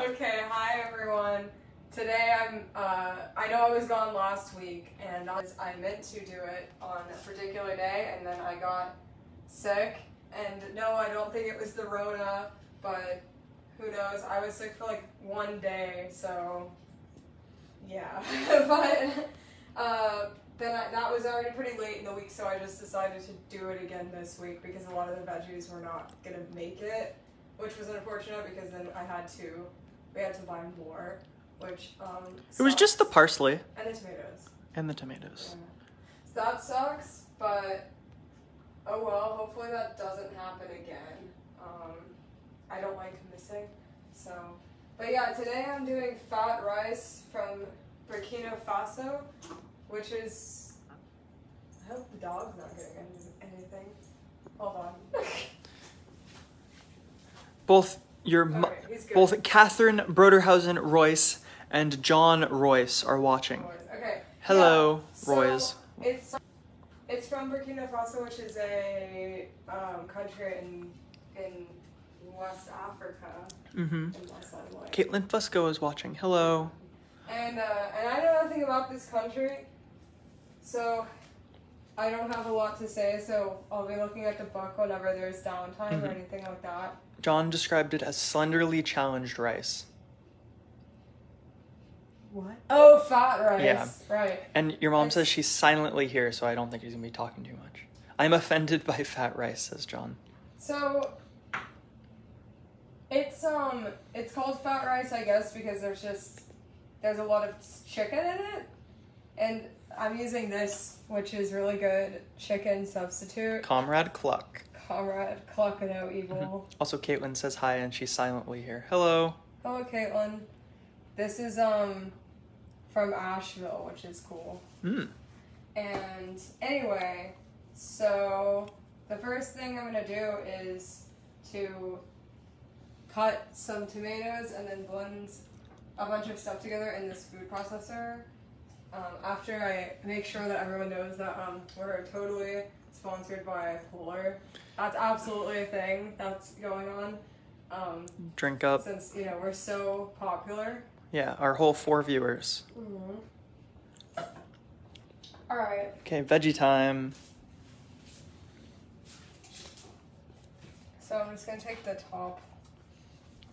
Okay, hi everyone. Today I'm, uh, I know I was gone last week and I, meant to do it on a particular day and then I got sick. And no, I don't think it was the Rona, but who knows? I was sick for like one day, so yeah. but uh, then I, that was already pretty late in the week, so I just decided to do it again this week because a lot of the veggies were not gonna make it, which was unfortunate because then I had to, we had to buy more, which um. It was just the parsley and the tomatoes. and the tomatoes. Yeah. So that sucks, but oh well. Hopefully that doesn't happen again. Um, I don't like missing, so. But yeah, today I'm doing fat rice from Burkina Faso, which is. I hope the dog's not getting anything. Hold on. Both your mu- Alright, he's good. both Catherine Broderhausen Royce and John Royce are watching. Okay. Hello, yeah, so Royce. It's it's from Burkina Faso, which is a um, country in in West Africa. Mm-hmm. Caitlin Fusco is watching. Hello. And uh, and I know nothing about this country, so I don't have a lot to say. So I'll be looking at the book whenever there's downtime or Mhm. anything like that. John described it as slenderly challenged rice. What? Oh, fat rice. Yeah. Right. And your mom It's- says she's silently here, so I don't think she's gonna be talking too much. I'm offended by fat rice, says John. So it's um it's called fat rice, I guess, because there's just there's a lot of chicken in it, and I'm using this, which is really good chicken substitute. Comrade Cluck. Comrade, it out, evil. Also, Caitlin says hi, and she's silently here. Hello. Hello, Caitlin. This is um from Asheville, which is cool. Mm. And anyway, so the first thing I'm gonna do is to cut some tomatoes and then blend a bunch of stuff together in this food processor. Um, after I make sure that everyone knows that um, we're totally sponsored by Polar. That's absolutely a thing that's going on. Um, Drink up. since you know we're so popular. Yeah, our whole four viewers. Mhm. All right. Okay, veggie time. So I'm just gonna take the top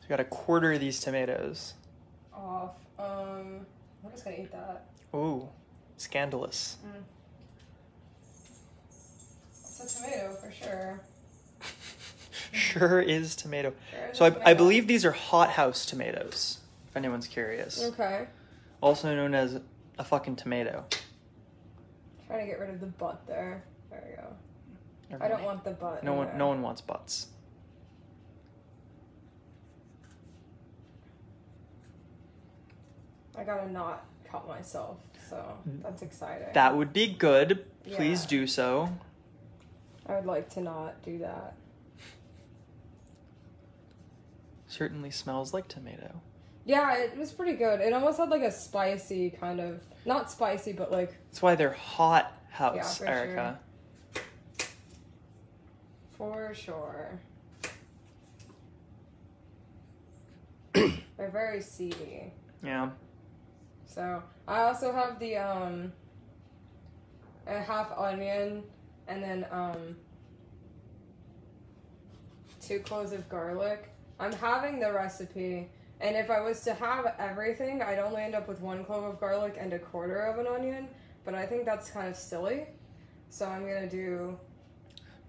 We got a quarter of these tomatoes. off. Um, I'm just gonna eat that. Ooh, scandalous. It's a tomato for sure. sure is tomato. Sure is So I, tomato. believe these are hothouse tomatoes, if anyone's curious. Okay. Also known as a fucking tomato. Trying to get rid of the butt there. There we go. I don't want the butt. No one, no one wants butts. I gotta not cut myself, so that's exciting. That would be good. Please Yeah. do so. I would like to not do that. Certainly smells like tomato. Yeah, it was pretty good. It almost had like a spicy kind of, not spicy, but like That's why they're hot house, for Erica. For sure. They're very seedy. Yeah. So I also have the um a half onion and then um two cloves of garlic. I'm having the recipe and if I was to have everything, I'd only end up with one clove of garlic and a quarter of an onion, but I think that's kind of silly. So I'm going to do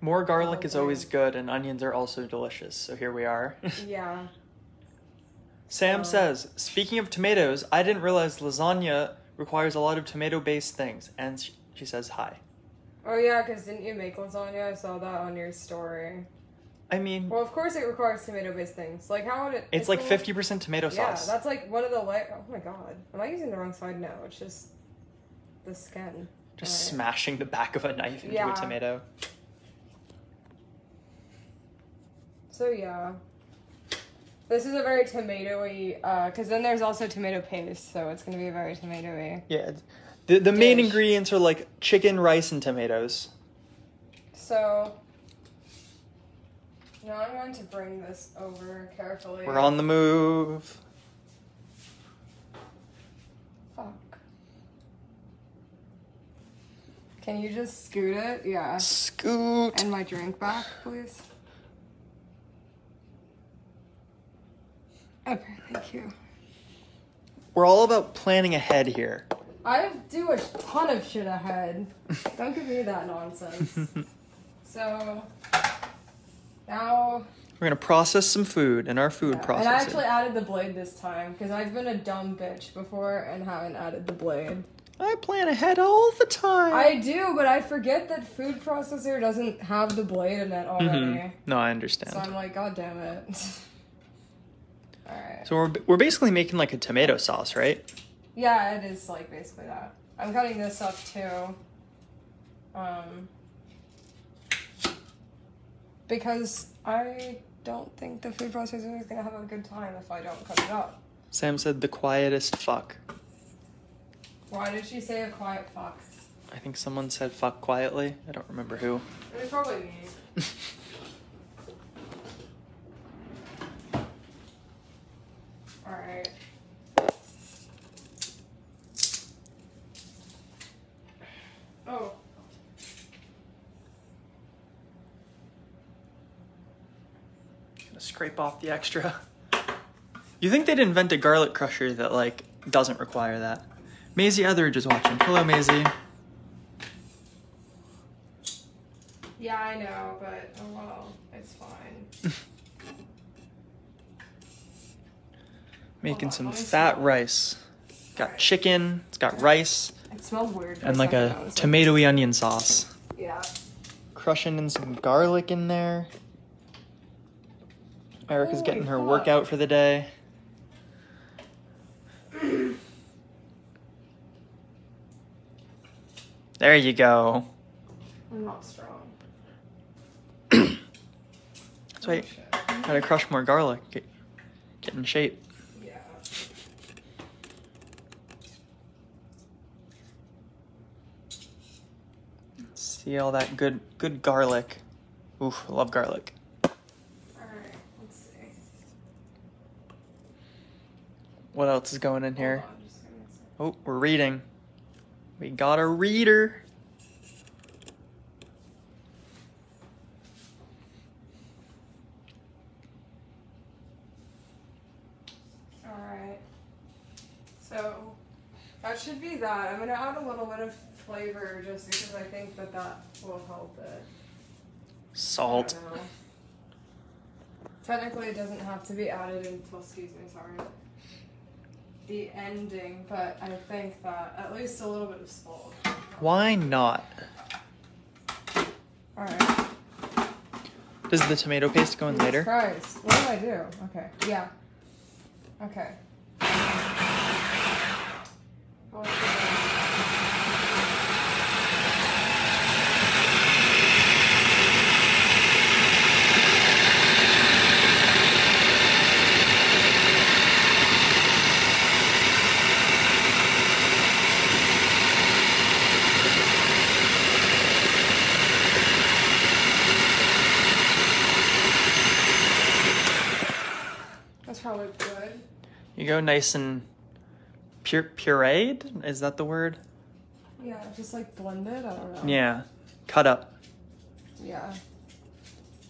More garlic is always good, and onions are also delicious. So here we are. yeah. Sam Um, says, speaking of tomatoes, I didn't realize lasagna requires a lot of tomato based things. And sh- she says hi. Oh yeah, cuz didn't you make lasagna? I saw that on your story. I mean, Well, of course it requires tomato-based things. Like how would it it's like 50% tomato sauce. Yeah, that's like one of the like. Oh my god, am I using the wrong side? No, it's just the skin. Just Alright. smashing the back of a knife into Yeah. a tomato. So yeah, this is a very tomatoey, uh, cause then there's also tomato paste, so it's gonna be very tomatoey. Yeah, the the main ingredients are like chicken, rice, and tomatoes. So now I'm going to bring this over carefully. We're on the move. Fuck. Can you just scoot it? Yeah. Scoot. And my drink back, please. Okay, thank you. We're all about planning ahead here. I do a ton of shit ahead. Don't give me that nonsense. So now We're gonna process some food in our food Yeah, processor. And I actually added the blade this time because I've been a dumb bitch before and haven't added the blade. I plan ahead all the time. I do, but I forget that food processor doesn't have the blade in it already. Mhm. No, I understand. So I'm like, god damn it. So we're we're basically making like a tomato sauce, right? Yeah, it is like basically that. I'm cutting this up too. Um because I don't think the food processor is gonna have a good time if I don't cut it up. Sam said the quietest fuck. Why did she say a quiet fuck? I think someone said fuck quietly. I don't remember who. It was probably me. Alright. Oh. Gonna scrape off the extra. You think they'd invent a garlic crusher that like doesn't require that? Maisie Etheridge is watching. Hello, Maisie. Yeah, I know, but oh well, it's fine. Making on, some fat smell. rice. Got Alright. chicken. It's got rice It smelled weird. and like a a I tomatoey onion sauce. Yeah. Crushing in some garlic in there. Erica's Holy getting her fuck. workout for the day. There you go. I'm not strong. That's why Oh, gotta crush more garlic. Get, get in shape. Yeah. See all that good good garlic. Oof, love garlic. Alright, let's see. What else is going in here? Hold on, just give me a second. Oh, we're reading. We got a reader. Alright. So, that should be that. I'm gonna add a little bit of flavor just because I think that that will help it. Salt. Technically, it doesn't have to be added until, excuse me, sorry. The ending, but I think that at least a little bit of salt. Why not? Alright. Does the tomato paste go in Jesus later? Christ. What do I do? Okay. Yeah. Okay. I'll let you go. That's probably good. You go nice and pure pureed? Is that the word? Yeah, just like blended. I don't know. Yeah. Cut up. Yeah.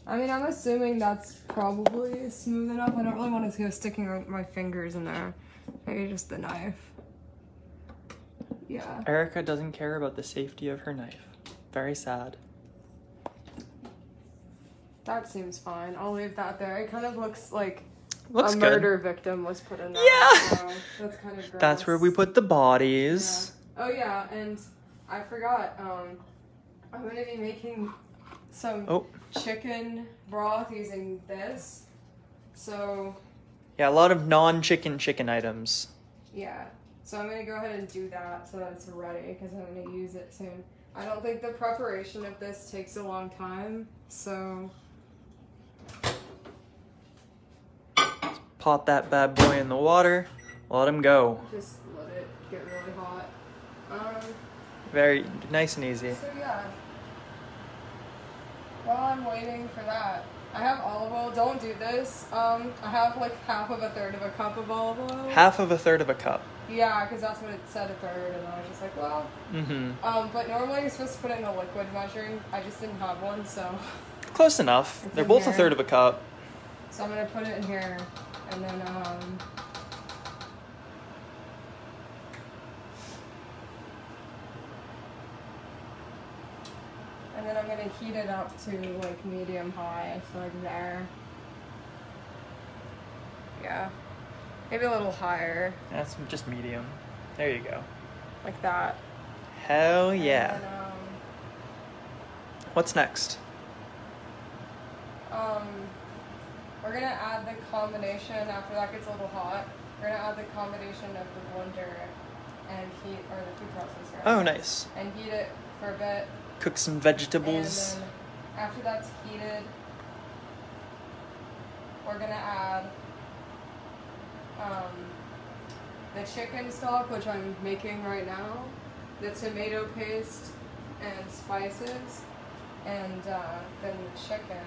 I mean, I'm assuming that's probably smooth enough. I don't really want to go sticking my fingers in there. Maybe just the knife. Yeah. Erica doesn't care about the safety of her knife. Very sad. That seems fine. I'll leave that there. It kind of looks like Looks a good. murder victim was put in there. Yeah. So that's kind of gross. That's where we put the bodies. Yeah. Oh yeah, and I forgot. Um, I'm gonna be making some Oh. chicken broth using this. So Yeah, a lot of non-chicken chicken items. yeah, so I'm gonna go ahead and do that so that it's ready because I'm gonna use it soon. I don't think the preparation of this takes a long time, so Pop that bad boy in the water. Let him go. just let it get really hot. Um, Very nice and easy. so yeah. While I'm waiting for that, I have olive oil. Don't do this. Um, I have like half of a third of a cup of olive oil. Half of a third of a cup. Yeah, because that's what it said a third, and I was just like, well. Mm-hmm. Um, but normally you're supposed to put it in a liquid measuring. I just didn't have one, so Close enough. It's They're both a third of a cup. so I'm gonna put it in here, and then um. And then I'm gonna heat it up to like medium high, so like there. Yeah, maybe a little higher, That's just medium. There you go. like that. Hell yeah. then, um, What's next? Um, we're gonna add the combination after that gets a little hot. We're gonna add the combination of the blender and heat or the food processor. Oh, nice. And heat it for a bit. Cook some vegetables. And then after that's heated, we're gonna add um, the chicken stock, which I'm making right now, the tomato paste and spices, and uh, then the chicken.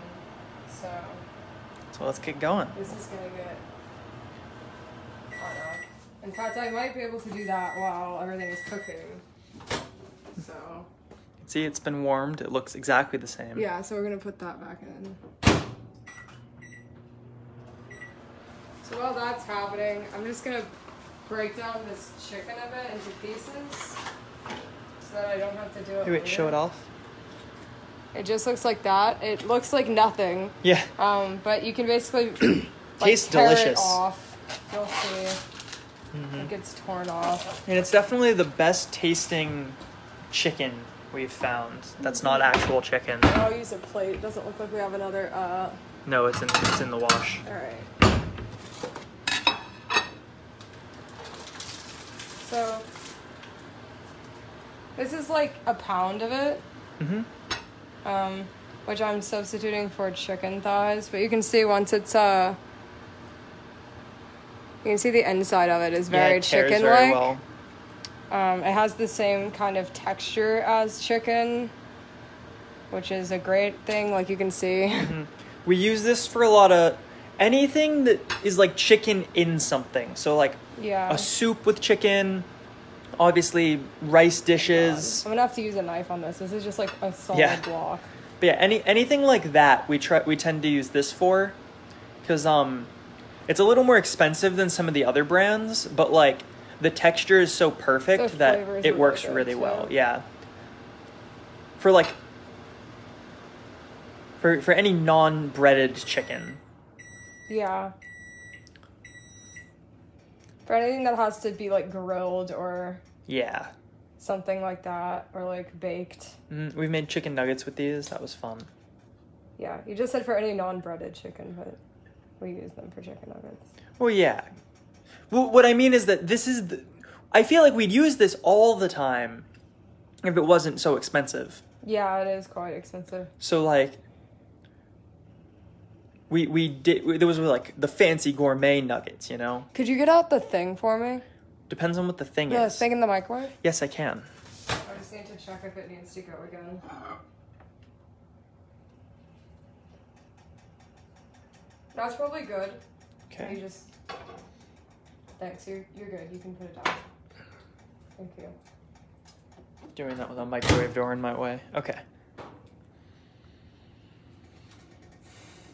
So So let's get going. this is gonna get. hot. In fact, I might be able to do that while everything is cooking. So. See, it's been warmed. It looks exactly the same. Yeah, so we're gonna put that back in. So while that's happening, I'm just gonna break down this chicken a bit into pieces so that I don't have to do it. Hey, wait, show it off. It just looks like that. It looks like nothing. Yeah. Um, but you can basically like, Tastes tear It off. You'll see. Mhm. It gets torn off. And it's definitely the best tasting chicken we've found. That's not actual chicken. I'll use a plate. It doesn't look like we have another. Uh, No, it's in it's in the wash. All right. So this is like a pound of it, hmm um, which I'm substituting for chicken thighs. But you can see once it's uh, you can see the inside of it is very yeah, it chicken-like. well. Um, it has the same kind of texture as chicken, which is a great thing. Like you can see. Mhm. We use this for a lot of anything that is like chicken in something. So like yeah. a soup with chicken, obviously rice dishes. I'm gonna have to use a knife on this. This is just like a solid Yeah. block. But yeah, any anything like that we try we tend to use this for cuz um it's a little more expensive than some of the other brands, but like the texture is so perfect that it works really really well. Yeah. For like for for any non-breaded chicken. Yeah. For anything that has to be like grilled or Yeah. something like that, or like baked. Mm, we've made chicken nuggets with these. That was fun. Yeah, you just said for any non-breaded chicken, but we use them for chicken nuggets. Well, yeah. Well, what I mean is that this is the. I feel like we'd use this all the time if it wasn't so expensive. Yeah, it is quite expensive. So like. We we did there was like the fancy gourmet nuggets, you know. Could you get out the thing for me? Depends on what the thing The is. thing in the microwave? Yes, I can. I just need to check if it needs to go again. That's probably good. Okay. You just. Thanks, you're, you're good. You can put it down. Thank you. Doing that with a microwave door in my way. Okay.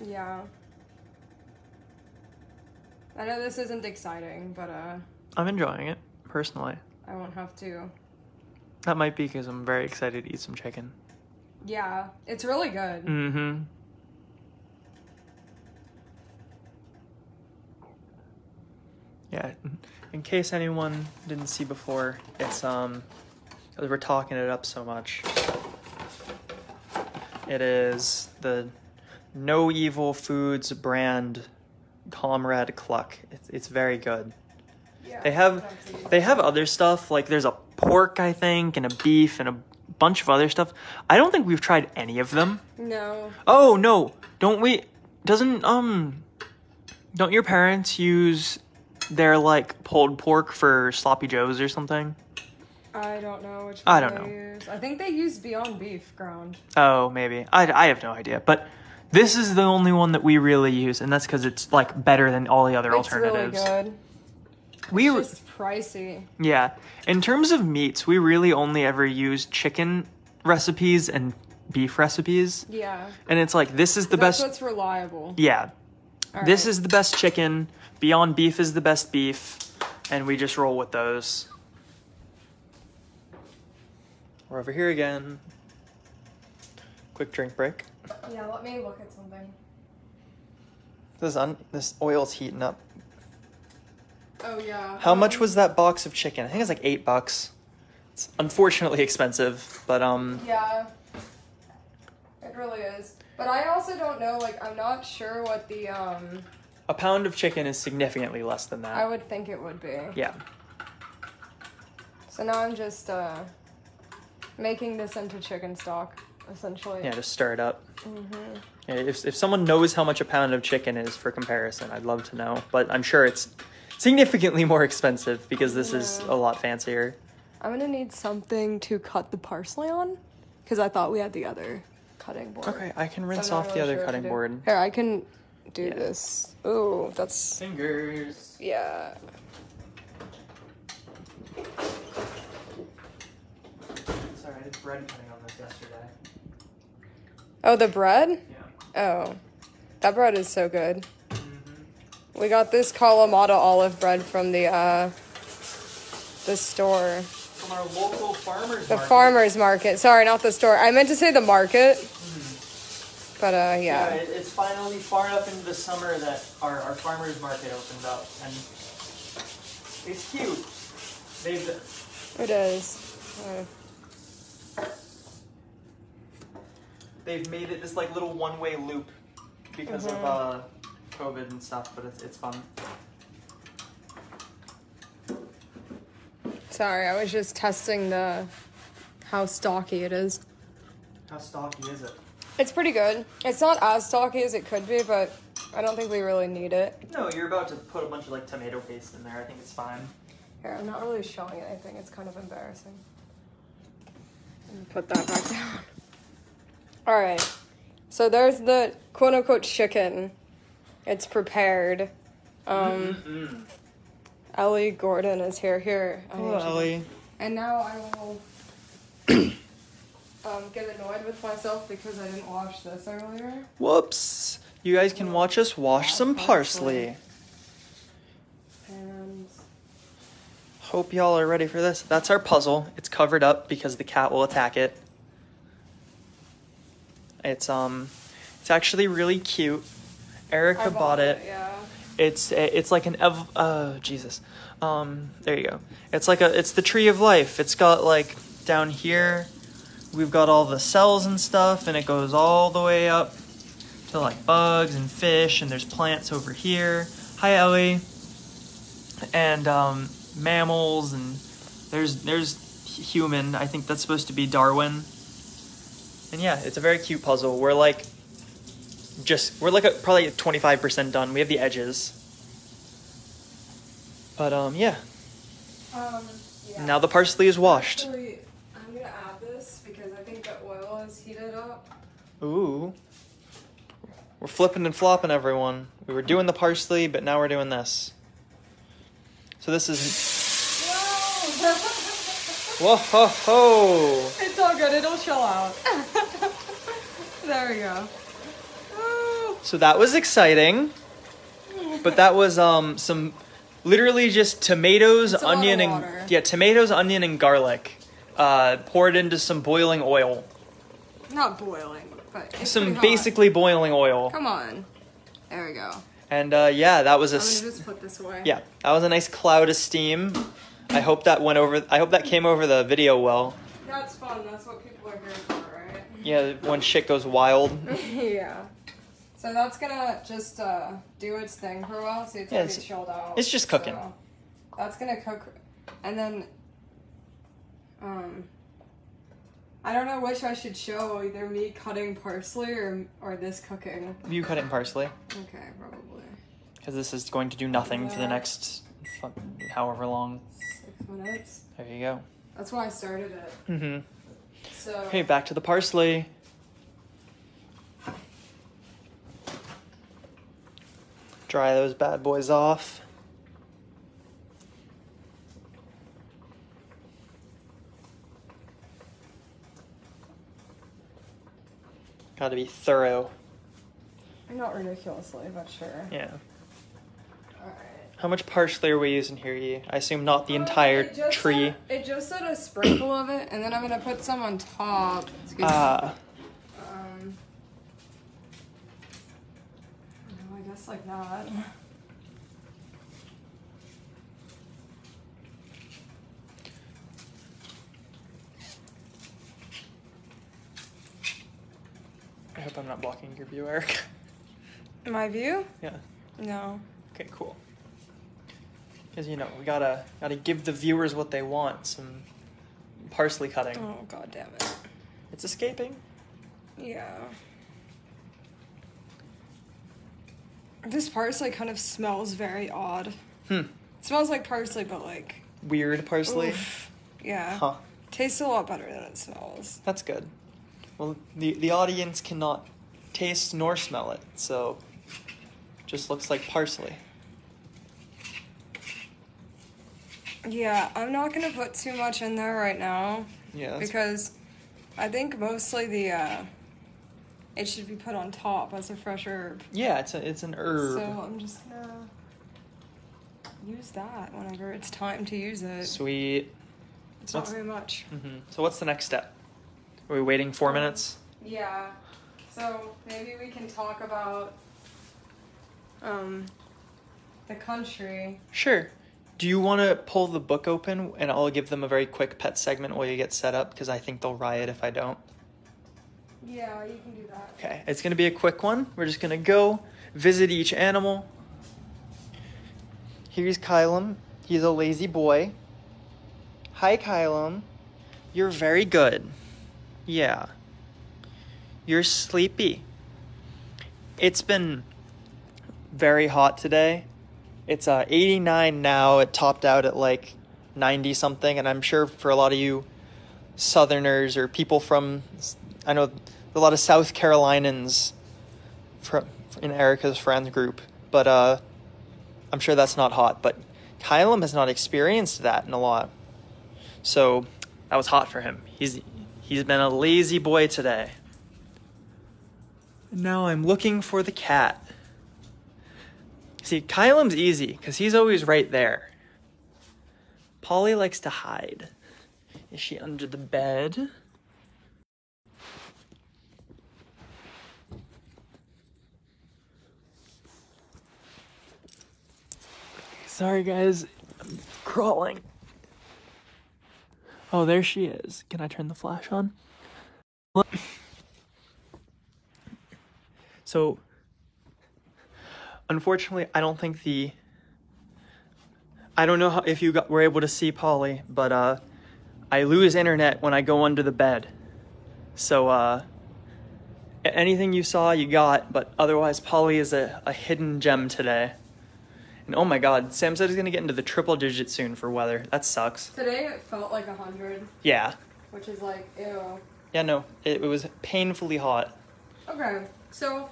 Yeah. I know this isn't exciting, but uh, I'm enjoying it personally. I won't have to. That might be because I'm very excited to eat some chicken. Yeah, it's really good. Mm-hmm. Yeah, in case anyone didn't see before, it's um, we're talking it up so much. It is the No Evil Foods brand Comrade Cluck. It's, it's very good. They have they have other stuff like there's a pork I think and a beef and a bunch of other stuff. I don't think we've tried any of them. No. Oh no, don't we? Doesn't um, don't your parents use their like pulled pork for sloppy joes or something? I don't know which I don't know. use. I think they use Beyond Beef ground. Oh, maybe. I I have no idea, but This is the only one that we really use, and that's because it's like better than all the other It's really alternatives. good. We It's just pricey. yeah. In terms of meats, we really only ever use chicken recipes and beef recipes, Yeah. and it's like this is the That's best. what's reliable. Yeah, All this right. is the best chicken. Beyond Beef is the best beef, and we just roll with those. We're over here again. Quick drink break. Yeah, let me look at something. This un- this oil's heating up. Oh yeah. How much um, was that box of chicken? I think it's like eight bucks. It's unfortunately expensive, but um, Yeah. It really is. But I also don't know, like, I'm not sure what the, um, a pound of chicken is significantly less than that. I would think it would be. yeah. So now I'm just, uh, making this into chicken stock, essentially. Yeah, just stir it up. Mm-hmm. Yeah, if, if someone knows how much a pound of chicken is for comparison, I'd love to know. But I'm sure it's significantly more expensive because this is a lot fancier. I'm gonna need something to cut the parsley on, because I thought we had the other cutting board. Okay, I can rinse I'm not off the other sure cutting board. Here, I can do Yeah. this. Ooh, that's, Fingers. yeah. Sorry, I did bread cutting on this yesterday. Oh, the bread? Yeah. Oh. That bread is so good. Mm-hmm. We got this Kalamata olive bread from the uh the store. From our local farmers The market. farmers market. Sorry, not the store. I meant to say the market. But uh Yeah, yeah. it, it's finally far enough into the summer that our, our farmers market opened up, and it's cute. They've It is. Uh, they've made it this like little one way loop because of Mhm. uh, COVID and stuff, but it's it's fun. sorry, I was just testing the how stocky it is. How stocky is it? It's pretty good. It's not as stocky as it could be, but I don't think we really need it. No, you're about to put a bunch of like tomato paste in there. I think it's fine. Here, I'm not really showing anything. It's kind of embarrassing. Put that back down. All right. So there's the quote unquote chicken. It's prepared. Um, Mm-mm. Ellie Gordon is here. Here. Hello, need Ellie. And now I will um, get annoyed with myself because I didn't wash this earlier. Whoops. You guys can watch us wash some parsley. And Hope y'all are ready for this. That's our puzzle. It's covered up because the cat will attack it. It's um it's actually really cute. Erica I bought, it. Yeah. It's it's like an ev- uh Jesus. Um there you go. It's like a it's the tree of life. It's got like down here we've got all the cells and stuff and it goes all the way up to like bugs and fish and there's plants over here. Hi Ellie. And um mammals and there's there's human. I think that's supposed to be Darwin. And yeah, it's a very cute puzzle. We're like just we're like a, probably 25% done. We have the edges. But um yeah, Um, yeah. now the parsley is washed. Actually, I'm gonna add this because I think the oil is heated up. Ooh. We're flipping and flopping everyone. We were doing the parsley, but now we're doing this. So this is Whoa! whoa ho ho. it's all good. It'll chill out. there we go. So that was exciting. But that was um some literally just tomatoes, It's a lot of onion and yeah, tomatoes, onion and garlic. Uh, poured into some boiling oil. Not boiling, but some basically boiling oil. Come on. There we go. And uh, yeah, that was a I'm gonna just put this away. yeah, that was a nice cloud of steam. I hope that went over. I hope that came over the video well. That's fun. That's what people are here for, right? Yeah, when shit goes wild. yeah. So that's gonna just uh, do its thing for a while. See, it's Yeah, it's- chilled out. it's just cooking. So that's gonna cook, and then, um, I don't know which I should show. Either me cutting parsley or or this cooking. You cut in parsley Okay, probably because this is going to do nothing for the next however long. six minutes. There you go. That's why I started it. hmm So Okay, back to the parsley. Dry those bad boys off. Got to be thorough. Not ridiculously, but sure. Yeah. Alright. How much parsley are we using here, Yi? I assume not the Um, entire it tree. Said, it just said a sprinkle of it, and then I'm gonna put some on top. Ah, Um, I like that. I hope I'm not blocking your view, Eric. My view? yeah. No. Okay, cool. Because you know we gotta gotta give the viewers what they want. Some parsley cutting. Oh god damn it. It's escaping. Yeah. This parsley kind of smells very odd. Hmm. It smells like parsley, but like Weird parsley. oof. Yeah. Huh. Tastes a lot better than it smells. That's good. Well, the the audience cannot taste nor smell it, so just looks like parsley. Yeah, I'm not gonna put too much in there right now Yeah. Because I think mostly the uh it should be put on top as a fresh herb. yeah, it's a it's an herb. So I'm just gonna use that whenever it's time to use it. Sweet. It's not very much. hmm So what's the next step? Are we waiting four minutes? Yeah. So maybe we can talk about um the country. Sure. Do you want to pull the book open and I'll give them a very quick pet segment while you get set up because I think they'll riot if I don't. Yeah, you can do that. Okay, it's gonna be a quick one. We're just gonna go visit each animal. Here's Kylum. He's a lazy boy. Hi, Kylum. You're very good. Yeah. You're sleepy. It's been very hot today. It's uh, 89 now. It topped out at like 90 something, and I'm sure for a lot of you Southerners or people from, I know a lot of South Carolinians from in Erica's friends group, but uh, I'm sure that's not hot. But Kylum has not experienced that in a lot, so that was hot for him. He's he's been a lazy boy today. Now I'm looking for the cat. See, Kylum's easy because he's always right there. Polly likes to hide. Is she under the bed? Sorry, guys. I'm crawling. Oh, there she is. Can I turn the flash on? So, unfortunately, I don't think the. I don't know how, if you got, were able to see Polly, but uh, I lose internet when I go under the bed. So, uh, anything you saw, you got, but otherwise, Polly is a, a hidden gem today. And oh my god, Sam said he's gonna get into the triple digits soon for weather. That sucks. Today it felt like a hundred, Yeah. which is like ew. Yeah, no, it, it was painfully hot. Okay, so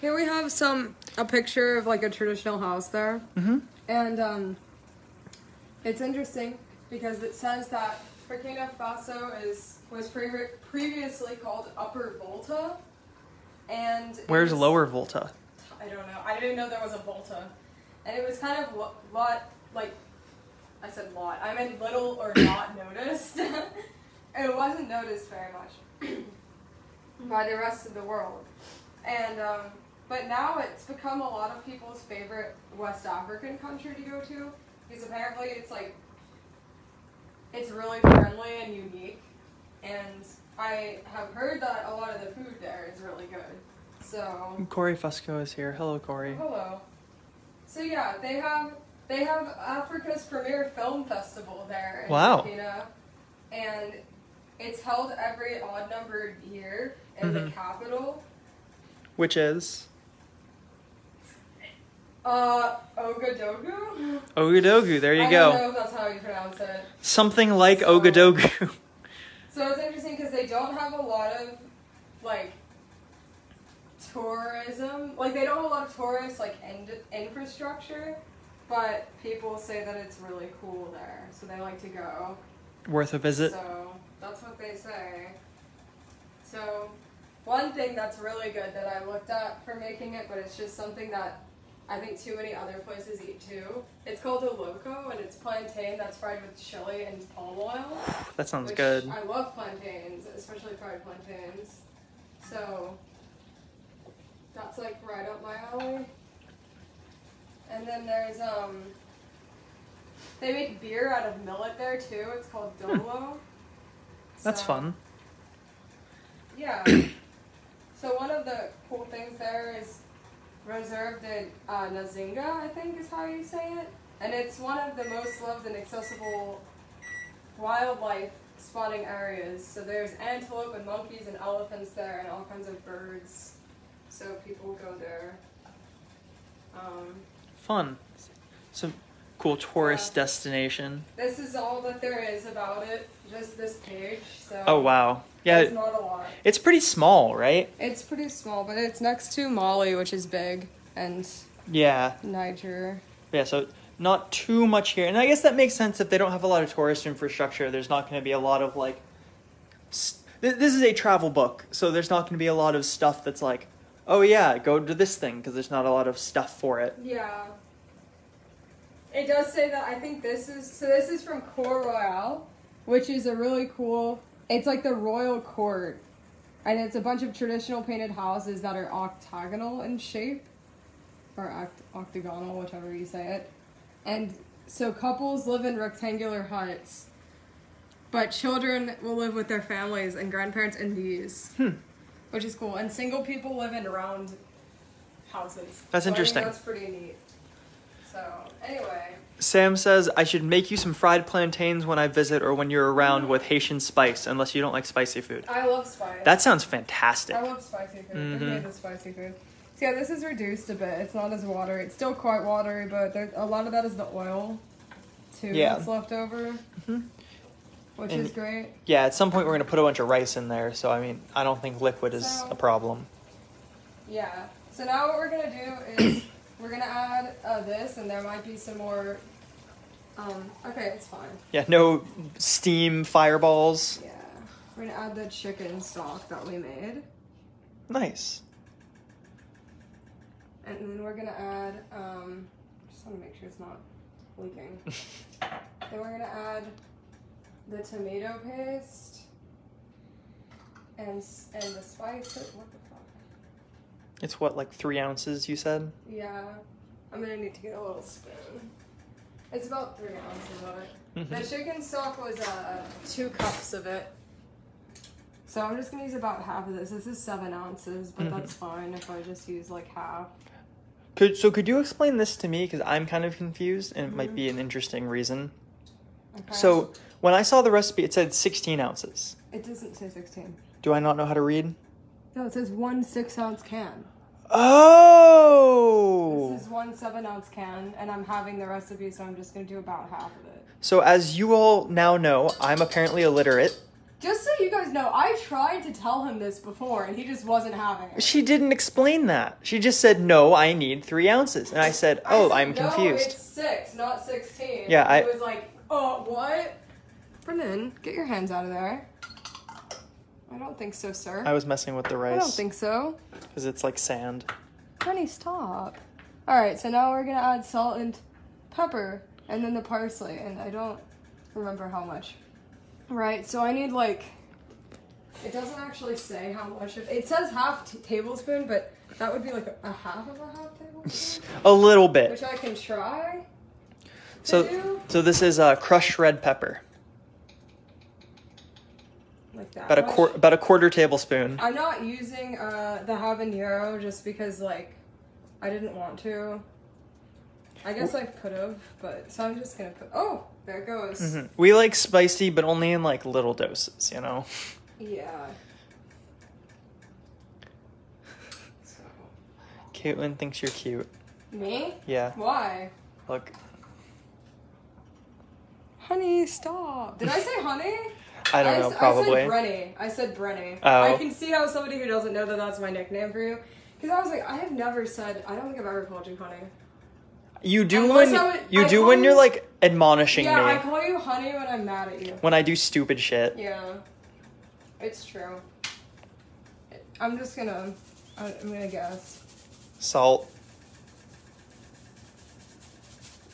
here we have some a picture of like a traditional house there, Mm-hmm. and um, it's interesting because it says that Burkina Faso is was pre- previously called Upper Volta, and Where's Lower Volta? I don't know. I didn't know there was a Volta, and it was kind of lo- lot like I said lot. I meant little or not noticed. it wasn't noticed very much by the rest of the world, and um, but now it's become a lot of people's favorite West African country to go to because apparently it's like it's really friendly and unique, and I have heard that a lot of the food there is really good. So Corey Fusco is here. Hello, Corey. Hello. So yeah, they have they have Africa's premier film festival there in Wow. Burkina, and it's held every odd numbered year in the Mhm. capital. Which is Uh, Ouagadougou. Ouagadougou. There you I go. I don't know if that's how you pronounce it. Something like So- Ouagadougou. So it's interesting because they don't have a lot of like tourism. Like they don't have a lot of tourists, like in- infrastructure, but people say that it's really cool there, so they like to go. Worth a visit. So that's what they say. So one thing that's really good that I looked at for making it, but it's just something that I think too many other places eat too. It's called alloco, and it's plantain that's fried with chili and palm oil. That sounds good. I love plantains, especially fried plantains. So that's like right up my alley. And then there's um they make beer out of millet there too. It's called Dolo. That's So, fun. Yeah. so one of the cool things there is reserved de uh, Nazinga, I think is how you say it. And it's one of the most loved and accessible wildlife spawning areas. So there's antelope and monkeys and elephants there and all kinds of birds. So people go there. Um, Fun. Some cool tourist destination. this is all that there is about it. Just this page. So Oh wow. Yeah, it's not a lot. it's pretty small, right? It's pretty small, but it's next to Mali, which is big, and Yeah. Niger. Yeah, so not too much here. And I guess that makes sense if they don't have a lot of tourist infrastructure, there's not going to be a lot of like s- th- this is a travel book, so there's not going to be a lot of stuff that's like, "Oh yeah, go to this thing" because there's not a lot of stuff for it. Yeah. It does say that I think this is so this is from Cour Royale, which is a really cool it's like the royal court. And it's a bunch of traditional painted houses that are octagonal in shape. Or oct- octagonal, whichever you say it. And so couples live in rectangular huts. But children will live with their families and grandparents in these. Hmm. Which is cool. And single people live in round houses. That's So I interesting. that's pretty neat. So, anyway. Sam says I should make you some fried plantains when I visit or when you're around with Haitian spice, unless you don't like spicy food. I love spice. That sounds fantastic. I love spicy food. Mhm. We made the spicy food. So yeah, this is reduced a bit. It's not as watery. It's still quite watery, but there, a lot of that is the oil, too, Yeah. that's left over. Mhm. Which And- is great. Yeah, at some point we're gonna put a bunch of rice in there, so I mean, I don't think liquid is So- a problem. Yeah. So now what we're gonna do is we're gonna add uh, this, and there might be some more. Um. Okay, it's fine. Yeah, no steam fireballs. Yeah. We're gonna add the chicken stock that we made, Nice. and then we're gonna add. Um. Just want to make sure it's not leaking. then we're gonna add the tomato paste and and the spice. What the fuck? It's what, like three ounces? You said. Yeah. I'm gonna need to get a little spoon. It's about three ounces of it. The Mhm. chicken stock was uh, two cups of it. So I'm just gonna use about half of this. This is seven ounces, but Mhm. that's fine if I just use like half. Could so could you explain this to me because I'm kind of confused and it might be an interesting reason. Okay. So when I saw the recipe, it said 16 ounces. it doesn't say 16. Do I not know how to read? No, it says one six ounce can. Oh. This is one seven ounce can, and I'm having the recipe, so I'm just gonna do about half of it. So as you all now know, I'm apparently illiterate. Just so you guys know, I tried to tell him this before, and he just wasn't having it. She didn't explain that. She just said, "No, I need three ounces," and I said, I "Oh, said, I'm no, confused." it's six, not sixteen. Yeah, I- He was like, oh, what? Brennan, get your hands out of there. I don't think so, sir. I was messing with the rice. I don't think so. because it's like sand. Brenny, stop. All right, so now we're gonna add salt and pepper, and then the parsley, and I don't remember how much. Right, so I need like. It doesn't actually say how much. It, it says half t- tablespoon, but that would be like a, a half of a half tablespoon, A little bit. which I can try. So, do. so this is uh, crushed red pepper, like that. about a much. quar- about a quarter tablespoon. I'm not using uh, the habanero just because like I didn't want to. I guess I could have, but so I'm just gonna put. Oh, there it goes. Mhm. We like spicy, but only in like little doses, you know. Yeah. So. Caitlin thinks you're cute. Me? Yeah, Why? look. Honey, stop. Did I say honey? I don't s- know, probably. I said Brenny. I said Brenny. Oh. I can see how somebody who doesn't know that that's my nickname for you. Because I was like, I have never said. I don't think I've ever called you honey. You do Unless when would- you I do when you, are like admonishing me. Yeah, I call you honey when I'm mad at you. when I do stupid shit. Yeah, it's true. I'm just gonna. I'm gonna guess. Salt.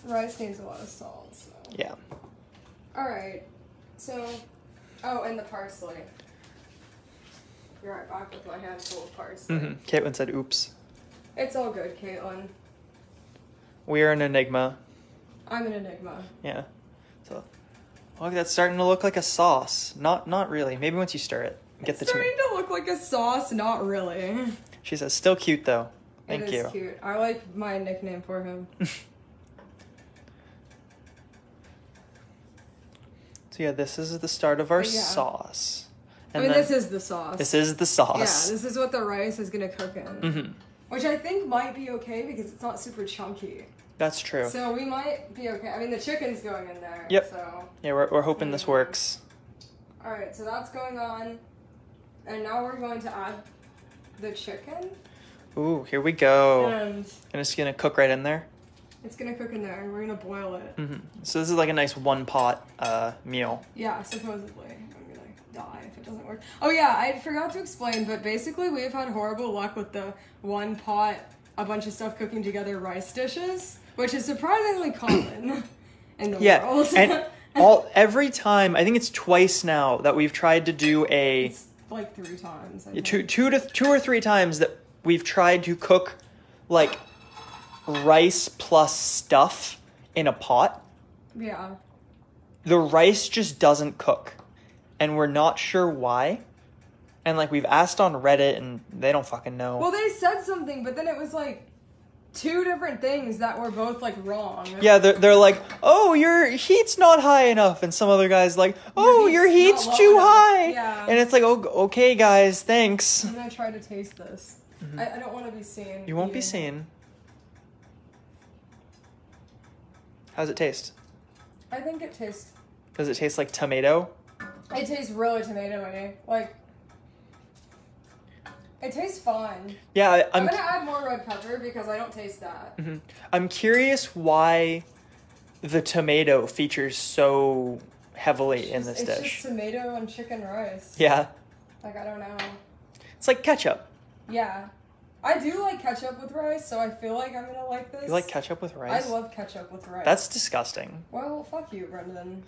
Rice needs a lot of salt. So. Yeah. All right. So, oh, and the parsley. You're right back with my hand full of parsley. hmm Caitlin said, "Oops, It's all good, Caitlin. we are an enigma." I'm an enigma. Yeah. So, look, that's starting to look like a sauce. Not, not really. Maybe once you stir it, get it's the starting to look like a sauce. Not really. She says, "Still cute though." Thank it is you. cute. I like my nickname for him. yeah, this is the start of our Yeah. sauce. I mean, this is the sauce. this is the sauce. Yeah, this is what the rice is gonna cook in. hmm Which I think might be okay because it's not super chunky. That's true. So we might be okay. I mean, the chicken's going in there. Yep. So, yeah, we're, we're hoping this works. all right. So that's going on, and now we're going to add the chicken, Ooh, here we go. and And it's gonna cook right in there. It's gonna cook in there, and we're gonna boil it. hmm So this is like a nice one pot uh, meal. Yeah, supposedly. I'm gonna die if it doesn't work. Oh yeah, I forgot to explain, but basically we've had horrible luck with the one pot, a bunch of stuff cooking together rice dishes, which is surprisingly common in the Yeah, world. and all every time I think it's twice now that we've tried to do a it's like three times. Two two to two or three times that we've tried to cook like rice plus stuff in a pot. Yeah. The rice just doesn't cook, and we're not sure why. And like we've asked on Reddit, and they don't fucking know. Well, they said something, but then it was like two different things that were both like wrong. Yeah, they're, they're like, oh, your heat's not high enough, and some other guy's like, oh, your heat's heat's, too enough." high, Yeah. and it's like, oh, okay, guys, thanks. I'm gonna try to taste this. I, I don't want to be seen. Mm-hmm. You won't be eating. Seen. How's it taste? I think it tastes. Does it taste like tomato? It tastes really tomatoey. Like. It tastes fine. Yeah, I, I'm, I'm. gonna add more red pepper because I don't taste that. mhm. I'm curious why the tomato features so heavily in this just- it's dish. just tomato and chicken rice. Yeah, Like I don't know. it's like ketchup. Yeah, I do like ketchup with rice, so I feel like I'm gonna like this. You like ketchup with rice? I love ketchup with rice. That's disgusting. Well, fuck you, Brendan.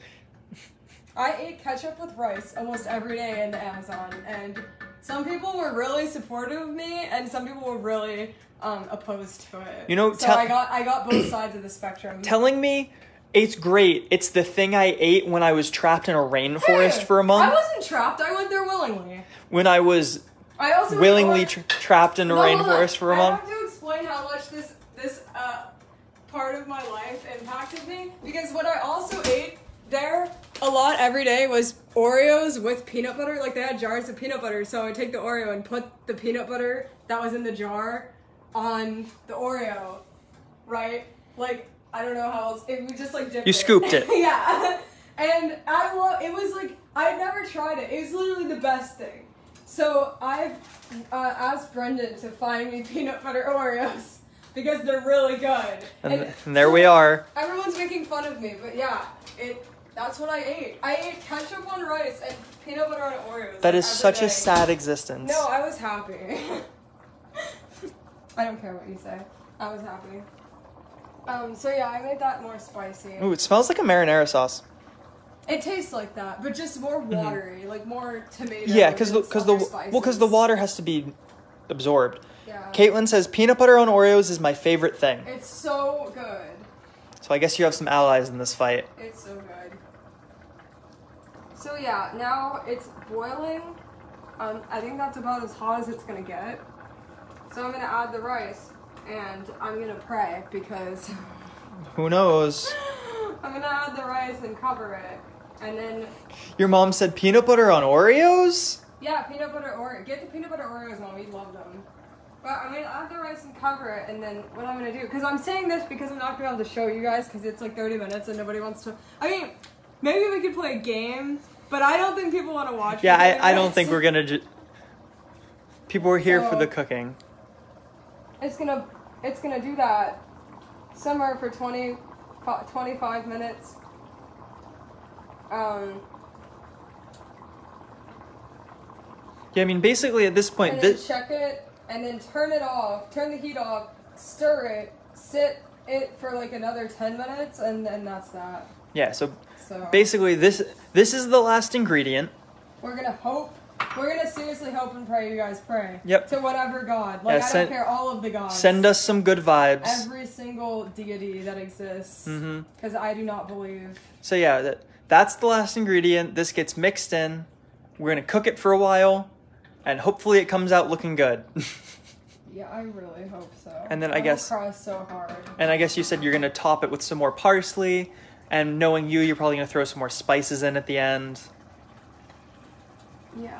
I ate ketchup with rice almost every day in the Amazon, and some people were really supportive of me, and some people were really um, opposed to it. You know, so I got I got both sides of the spectrum. Telling me it's great. It's the thing I ate when I was trapped in a rainforest Hey, for a month. I wasn't trapped. I went there willingly. when I was I also willingly tra- trapped in a No, rainforest for a month. I have to explain how much this this uh, part of my life impacted me because what I also ate there a lot every day was Oreos with peanut butter. Like they had jars of peanut butter, so I would take the Oreo and put the peanut butter that was in the jar on the Oreo, right? Like I don't know how else. It was just like You scooped it. yeah, and I love. It was like I'd never tried it. It was literally the best thing. So I've uh, asked Brendan to find me peanut butter Oreos because they're really good. And, and there we are. Everyone's making fun of me, but yeah, it. That's what I ate. I ate ketchup on rice and peanut butter on Oreos. That like, is such day. a sad existence. No, I was happy. I don't care what you say. I was happy. Um. So yeah, I made that more spicy. Ooh, it smells like a marinara sauce. It tastes like that, but just more watery, like more tomato. Mm-hmm. Yeah, because the because the well because the water has to be absorbed. Yeah. Caitlin says peanut butter on Oreos is my favorite thing. It's so good. So I guess you have some allies in this fight. It's so good. So yeah, now it's boiling. Um, I think that's about as hot as it's gonna get. So I'm gonna add the rice, and I'm gonna pray because Who knows? I'm gonna add the rice and cover it, and then Your mom said peanut butter on Oreos? yeah, peanut butter Oreo. Get the peanut butter Oreos, mom. We love them. But I'm gonna add the rice and cover it, and then what I'm gonna do? Because I'm saying this because I'm not gonna be able to show you guys because it's like 30 minutes and nobody wants to. I mean, maybe we could play a game, but I don't think people want to watch. Yeah, I, I don't think we're gonna. Ju- People are here for the cooking. it's gonna it's gonna do that simmer for 20 25 minutes um Yeah, I mean, basically at this point, and then this, check it and then turn it off turn the heat off stir it sit it for like another 10 minutes and then that's that yeah. So so basically, this this is the last ingredient. we're gonna hope we're gonna seriously hope and pray you guys pray Yep. to whatever god like Yeah, i send- don't care all of the gods Send us some good vibes. every single deity that exists hmm because i do not believe So yeah, that that's the last ingredient. This gets mixed in. We're gonna cook it for a while, and hopefully it comes out looking good. Yeah, I really hope so. And then I will guess- cry so hard. and I guess you said you're gonna top it with some more parsley. And knowing you, you're probably gonna throw some more spices in at the end. Yeah,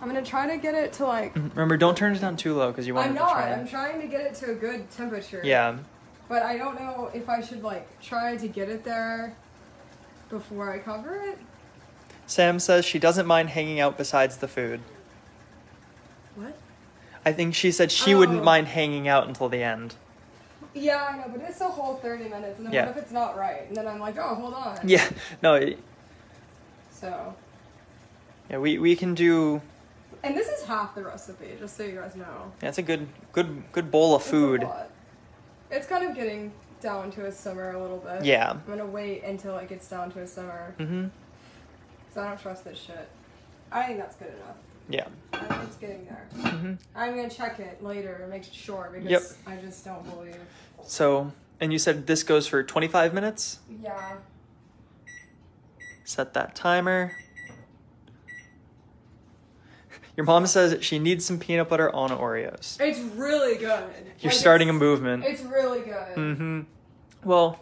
I'm gonna try to get it to like. Mm, remember, don't turn it down too low because you want I'm it to not. I'm trying to get it to a good temperature. yeah, But I don't know if I should like try to get it there before I cover it. Sam says she doesn't mind hanging out besides the food. What? I think she said she wouldn't Oh. mind hanging out until the end. Yeah, I know, but it's a whole 30 minutes, and then Yeah. what if it's not right? And then I'm like, oh, hold on. Yeah, no, it- So, yeah, we, we can do. and this is half the recipe, just so you guys know. Yeah, it's a good good good bowl of food. lot. It's kind of getting down to a simmer a little bit. Yeah. I'm gonna wait until it gets down to a simmer. Mm-hmm. Because I don't trust this shit. I think that's good enough. Yeah. I think it's getting there. Mm-hmm. I'm gonna check it later and make sure because Yep. I just don't believe. So, and you said this goes for 25 minutes? Yeah. Set that timer. Your mom says she needs some peanut butter on Oreos. It's really good. You're Like, starting a movement. It's really good. Mm-hmm. Well,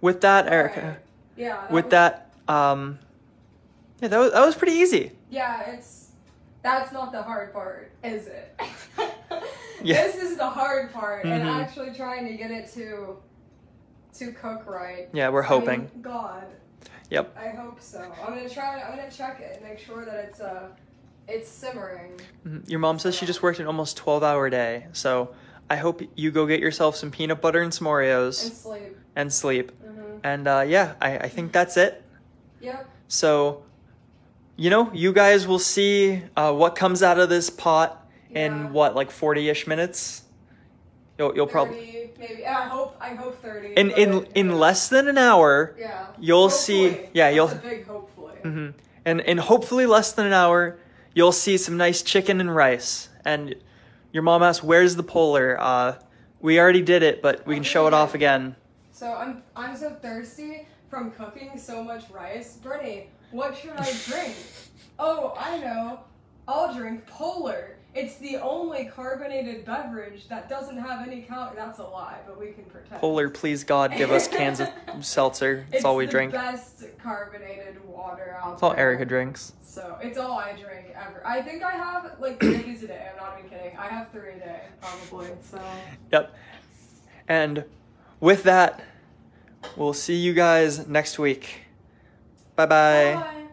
with that, Erica, Alright. Yeah. That with was- that, um, yeah, that was, that was pretty easy. Yeah, it's. That's not the hard part, is it? Yeah. This is the hard part, and Mhm. actually trying to get it to to cook right. Yeah, we're I hoping. mean, God. Yep. I hope so. I'm gonna try. I'm gonna check it and make sure that it's uh, it's simmering. Mhm. Your mom says she just worked an almost 12 hour day. So I hope you go get yourself some peanut butter and some Oreos And sleep. and sleep. Mm-hmm. And uh, yeah, I, I think that's it. Yep. So, you know, you guys will see uh, what comes out of this pot Yeah. in what, like 40 ish minutes? You'll, you'll probably. 30, maybe. I hope. I hope thirty. In, in, in yeah. less than an hour, Yeah. you'll see- yeah, That's you'll- A big hopefully. hmm and, and hopefully less than an hour, you'll see some nice chicken and rice. And your mom asked, Where's the polar? Uh, we already did it, but we can show it off again. So I'm I'm so thirsty from cooking so much rice. Brittany, what should I drink? oh, I know. I'll drink Polar. It's the only carbonated beverage that doesn't have any cal. That's a lie, but we can pretend. Polar, please God, give us cans of seltzer. That's It's all we the drink. Best carbonated water out That's all. Erica drinks. So it's all I drink ever. I think I have like three a day. I'm not even kidding. I have three a day probably. So Yep. And with that, we'll see you guys next week. Bye bye. bye.